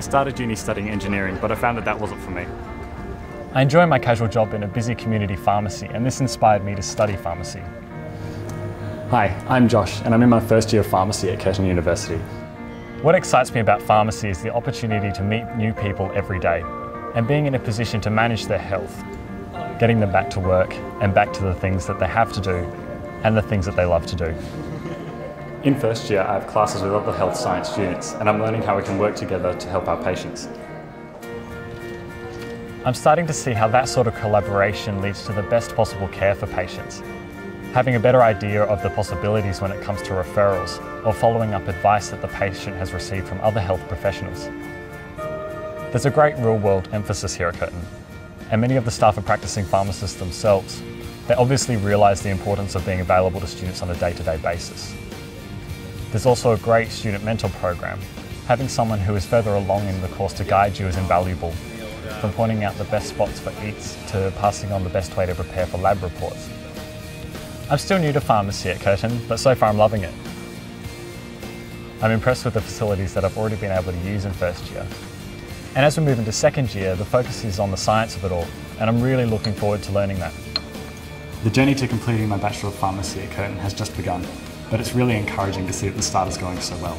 I started uni studying engineering, but I found that that wasn't for me. I enjoy my casual job in a busy community pharmacy, and this inspired me to study pharmacy. Hi, I'm Josh, and I'm in my first year of pharmacy at Curtin University. What excites me about pharmacy is the opportunity to meet new people every day and being in a position to manage their health, getting them back to work and back to the things that they have to do and the things that they love to do. In first year, I have classes with other health science students, and I'm learning how we can work together to help our patients. I'm starting to see how that sort of collaboration leads to the best possible care for patients. Having a better idea of the possibilities when it comes to referrals or following up advice that the patient has received from other health professionals. There's a great real world emphasis here at Curtin, and many of the staff are practicing pharmacists themselves. They obviously realise the importance of being available to students on a day to day basis. There's also a great student mentor program. Having someone who is further along in the course to guide you is invaluable, from pointing out the best spots for eats to passing on the best way to prepare for lab reports. I'm still new to pharmacy at Curtin, but so far I'm loving it. I'm impressed with the facilities that I've already been able to use in first year. And as we move into second year, the focus is on the science of it all, and I'm really looking forward to learning that. The journey to completing my Bachelor of Pharmacy at Curtin has just begun, but it's really encouraging to see that the start is going so well.